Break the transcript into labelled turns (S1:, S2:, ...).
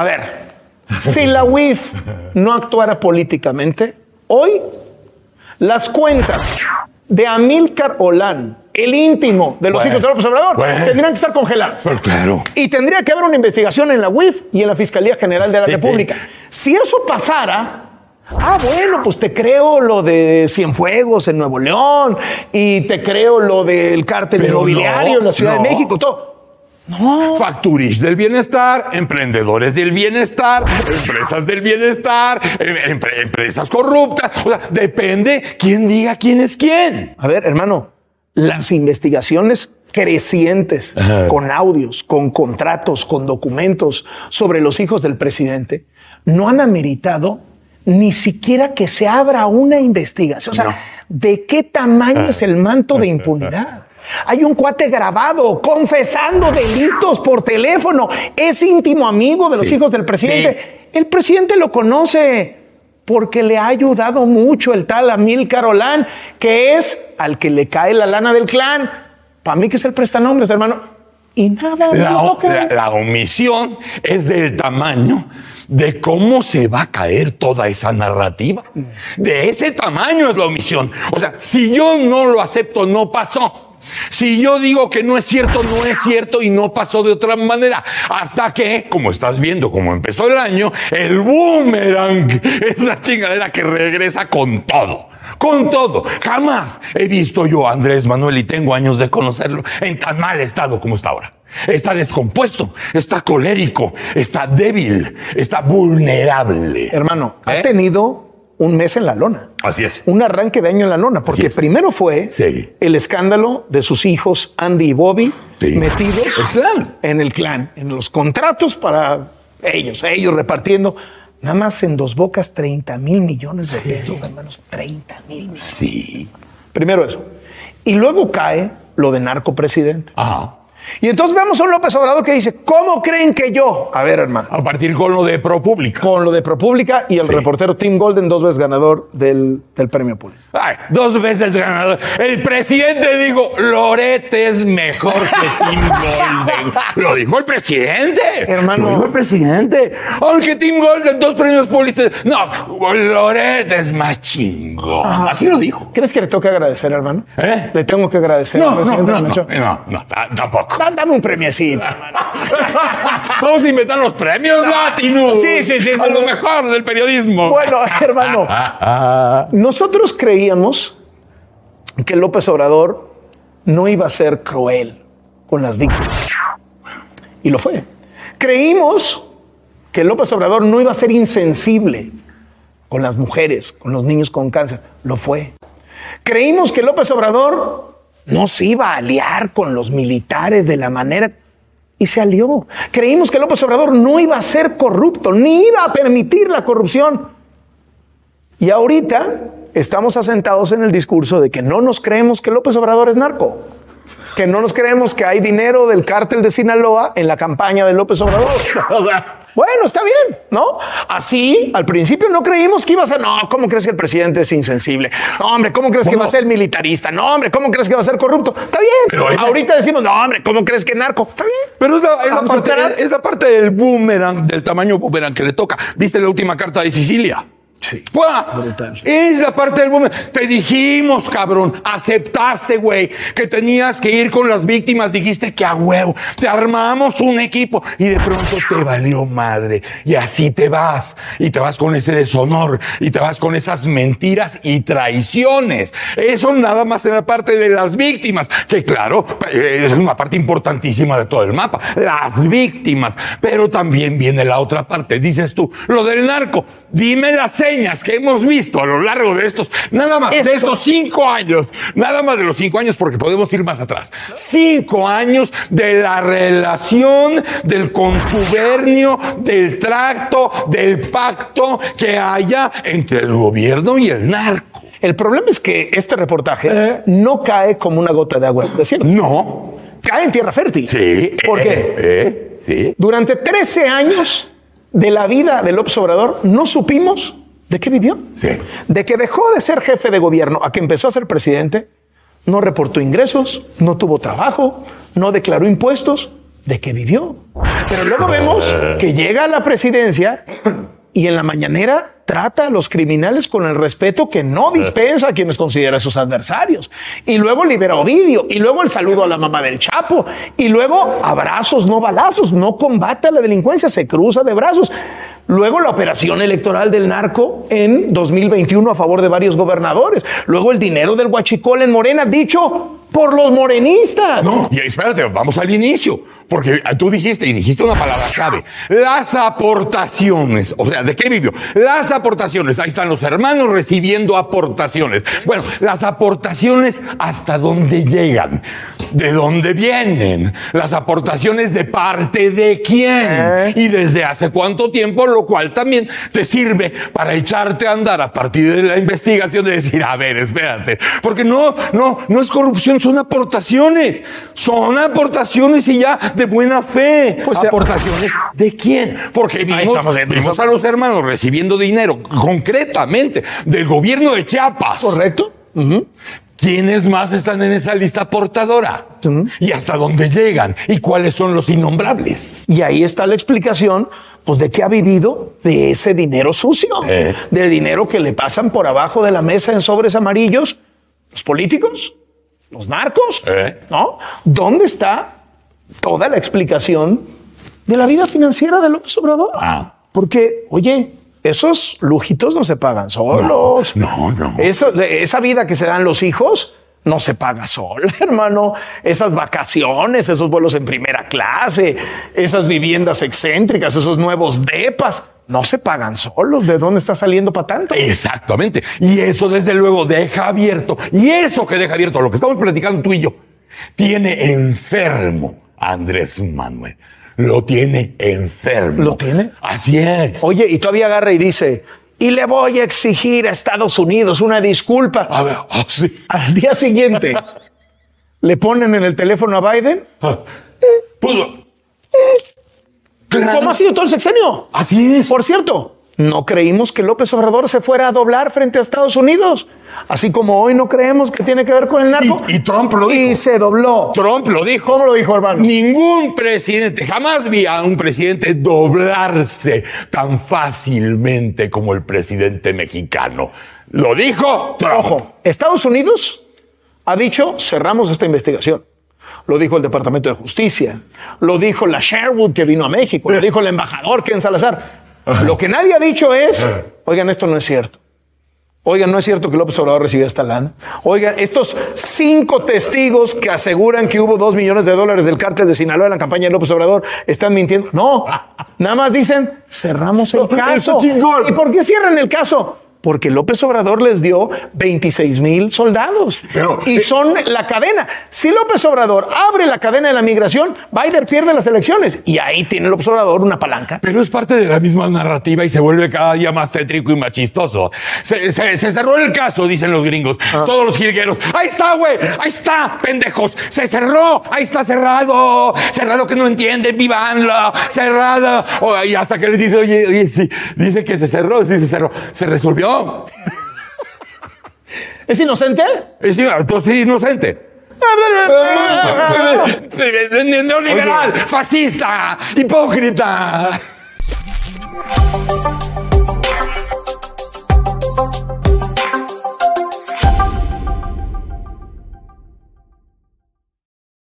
S1: A ver, si la UIF no actuara políticamente, hoy las cuentas de Amílcar Olán, el íntimo de los
S2: Bueno,
S1: hijos de López Obrador,
S2: bueno.
S1: tendrían que estar congeladas.
S2: Pero claro.
S1: Y tendría que haber una investigación en la UIF y en la Fiscalía General de la. República. Si eso pasara, ah, bueno, pues te creo lo de Cienfuegos en Nuevo León y te creo lo del cártel inmobiliario
S2: no,
S1: en la Ciudad
S2: no.
S1: de México, todo.
S2: Facturis del bienestar, emprendedores del bienestar, empresas del bienestar, em- empre- empresas corruptas. O sea, depende quién diga quién es quién.
S1: A ver, hermano, las investigaciones crecientes con audios, con contratos, con documentos sobre los hijos del presidente no han ameritado ni siquiera que se abra una investigación. O sea,
S2: No.
S1: ¿de qué tamaño es el manto de impunidad? Hay un cuate grabado confesando delitos por teléfono. Es íntimo amigo de los
S2: Sí.
S1: hijos del presidente. El presidente lo conoce porque le ha ayudado mucho el tal Amílcar Olán, que es al que le cae la lana del clan. Para mí que es el prestanombres, hermano. Y nada,
S2: la- la omisión es del tamaño de cómo se va a caer toda esa narrativa. De ese tamaño es la omisión. O sea, si yo no lo acepto, no pasó. Si yo digo que no es cierto, no es cierto y no pasó de otra manera. Hasta que, como estás viendo, como empezó el año, el boomerang es la chingadera que regresa con todo. Con todo. Jamás he visto yo a Andrés Manuel y tengo años de conocerlo en tan mal estado como está ahora. Está descompuesto, está colérico, está débil, está vulnerable.
S1: Hermano, ha
S2: ¿Eh?
S1: tenido un mes en la lona.
S2: Así es.
S1: Un arranque de año en la lona, porque primero fue
S2: Sí.
S1: el escándalo de sus hijos Andy y Bobby
S2: Sí.
S1: metidos
S2: El clan.
S1: en el clan, en los contratos para ellos, ellos repartiendo. Nada más en dos bocas 30 mil millones de pesos, hermanos, 30 mil millones.
S2: Sí.
S1: Primero eso. Y luego cae lo de narcopresidente.
S2: Ajá.
S1: Y entonces vemos a un López Obrador que dice, ¿cómo creen que yo? A ver, hermano.
S2: A partir con lo de ProPública.
S1: Con lo de ProPública y el
S2: Sí.
S1: reportero Tim Golden, dos veces ganador del, del premio Pulitzer.
S2: Ay, dos veces ganador. El presidente dijo, Loret es mejor que Tim Golden. Lo dijo el presidente.
S1: Hermano.
S2: Lo dijo el presidente. Aunque Tim Golden, dos premios Pulitzer. No, Loret es más chingón. Así lo dijo.
S1: ¿Crees que le tengo que agradecer, hermano?
S2: ¿Eh?
S1: Le tengo que agradecer al
S2: No, no,
S1: presidente
S2: no, no,
S1: nación.
S2: no, no, ta- tampoco.
S1: Da- Dame un premiecito.
S2: Vamos a inventar los premios latinos.
S1: Sí, sí, sí,
S2: A lo mejor del periodismo.
S1: Bueno, hermano, nosotros creíamos que López Obrador no iba a ser cruel con las víctimas. Y lo fue. Creímos que López Obrador no iba a ser insensible con las mujeres, con los niños con cáncer. Lo fue. Creímos que López Obrador no se iba a aliar con los militares de la manera y se alió. Creímos que López Obrador no iba a ser corrupto, ni iba a permitir la corrupción. Y ahorita estamos asentados en el discurso de que no nos creemos que López Obrador es narco. Que no nos creemos que hay dinero del cártel de Sinaloa en la campaña de López Obrador. Bueno, está bien, ¿no? Así, al principio no creímos que iba a ser, no, ¿cómo crees que el presidente es insensible? No, hombre, ¿cómo crees que va a ser militarista? No, hombre, ¿cómo crees que va a ser corrupto? Está bien.
S2: Pero
S1: Ahorita decimos, no, hombre, ¿cómo crees que narco? Está bien.
S2: Pero es la, es parte,
S1: esperar.
S2: es la parte del boomerang, del tamaño boomerang que le toca. ¿Viste la última carta de Sicilia?
S1: Sí.
S2: Es la parte del boomerang. Te dijimos, cabrón, aceptaste, güey, que tenías que ir con las víctimas. Dijiste que a huevo, te armamos un equipo y de pronto te valió madre. Y así te vas. Y te vas con ese deshonor. Y te vas con esas mentiras y traiciones. Eso nada más en la parte de las víctimas. Que claro, es una parte importantísima de todo el mapa. Las víctimas. Pero también viene la otra parte. Dices tú, lo del narco. Dime las señas que hemos visto a lo largo de estos, nada más de
S1: Esto-
S2: estos cinco años, nada más de los cinco años porque podemos ir más atrás. Cinco años de la relación, del contubernio, del tracto, del pacto que haya entre el gobierno y el narco.
S1: El problema es que este reportaje
S2: Eh.
S1: no cae como una gota de agua del desierto.
S2: No.
S1: Cae en tierra fértil.
S2: Sí.
S1: ¿Por
S2: eh,
S1: qué?
S2: eh, sí.
S1: Durante 13 años de la vida de López Obrador no supimos de qué vivió.
S2: Sí.
S1: De que dejó de ser jefe de gobierno a que empezó a ser presidente, no reportó ingresos, no tuvo trabajo, no declaró impuestos. de qué vivió. Pero luego vemos que llega a la presidencia y en la mañanera trata a los criminales con el respeto que no dispensa a quienes considera sus adversarios. Y luego libera a Ovidio, y luego el saludo a la mamá del Chapo, y luego abrazos, no balazos, no combate a la delincuencia, se cruza de brazos. Luego la operación electoral del narco en 2021 a favor de varios gobernadores. Luego el dinero del huachicol en Morena, dicho por los morenistas.
S2: No, y espérate, vamos al inicio. Porque tú dijiste, y dijiste una palabra clave, las aportaciones. O sea, ¿de qué vivió? Las aportaciones. Ahí están los hermanos recibiendo aportaciones. Bueno, las aportaciones hasta dónde llegan, de dónde vienen, las aportaciones de parte de quién
S1: ¿Eh?
S2: y desde hace cuánto tiempo, lo cual también te sirve para echarte a andar a partir de la investigación de decir, a ver, espérate, porque no, no, no es corrupción, son aportaciones, son aportaciones y ya de buena fe.
S1: Pues,
S2: aportaciones de quién? Porque vimos,
S1: estamos
S2: vimos a los hermanos recibiendo dinero concretamente del gobierno de Chiapas.
S1: ¿Correcto?
S2: ¿Quiénes más están en esa lista portadora? ¿Y hasta dónde llegan? ¿Y cuáles son los innombrables?
S1: Y ahí está la explicación, pues, de qué ha vivido de ese dinero sucio,
S2: Eh.
S1: del dinero que le pasan por abajo de la mesa en sobres amarillos, los políticos, los narcos,
S2: Eh.
S1: ¿no? ¿Dónde está toda la explicación de la vida financiera de López Obrador?
S2: Ah.
S1: Porque, oye, esos lujitos no se pagan solos.
S2: No, no.
S1: Eso, de esa vida que se dan los hijos no se paga sola, hermano. Esas vacaciones, esos vuelos en primera clase, esas viviendas excéntricas, esos nuevos depas, no se pagan solos. ¿De dónde está saliendo para tanto?
S2: Exactamente. Y eso desde luego deja abierto. Y eso que deja abierto, lo que estamos platicando tú y yo, tiene enfermo a Andrés Manuel. Lo tiene enfermo.
S1: ¿Lo tiene?
S2: Así es.
S1: Oye, y todavía agarra y dice, y le voy a exigir a Estados Unidos una disculpa.
S2: A ver, ah, sí.
S1: Al día siguiente, le ponen en el teléfono a Biden.
S2: Ah. Pues.
S1: ¿Cómo ha sido todo el sexenio?
S2: Así es.
S1: Por cierto, no creímos que López Obrador se fuera a doblar frente a Estados Unidos. Así como hoy no creemos que tiene que ver con el narco.
S2: Y- y Trump lo
S1: Y
S2: dijo.
S1: se dobló.
S2: Trump lo dijo.
S1: ¿Cómo lo dijo, hermano?
S2: Ningún presidente, jamás vi a un presidente doblarse tan fácilmente como el presidente mexicano. Lo dijo Trump.
S1: Ojo, Estados Unidos ha dicho cerramos esta investigación. Lo dijo el Departamento de Justicia. Lo dijo la Sherwood que vino a México. Lo dijo el embajador Ken Salazar. Lo que nadie ha dicho es, oigan, esto no es cierto. Oigan, no es cierto que López Obrador recibió esta lana. Oigan, estos cinco testigos que aseguran que hubo dos millones de dólares del cártel de Sinaloa en la campaña de López Obrador están mintiendo. No, nada más dicen cerramos el caso. ¿Y por qué cierran el caso? Porque López Obrador les dio 26 mil soldados
S2: Pero-
S1: y son la cadena. Si López Obrador abre la cadena de la migración, Biden pierde las elecciones y ahí tiene López Obrador una palanca.
S2: Pero es parte de la misma narrativa y se vuelve cada día más tétrico y machistoso. Se, se- se cerró el caso, dicen los gringos. Todos los jirgueros. Ahí está, güey. Ahí está, pendejos. Se cerró. Ahí está cerrado. Cerrado que no entienden. Vivanlo. Cerrado. Oh, y hasta que les dice, oye, oye, sí. Dice que se cerró. Sí, se cerró. Se resolvió.
S1: ¿Es inocente?
S2: Es entonces sí, inocente. Neoliberal, fascista, hipócrita.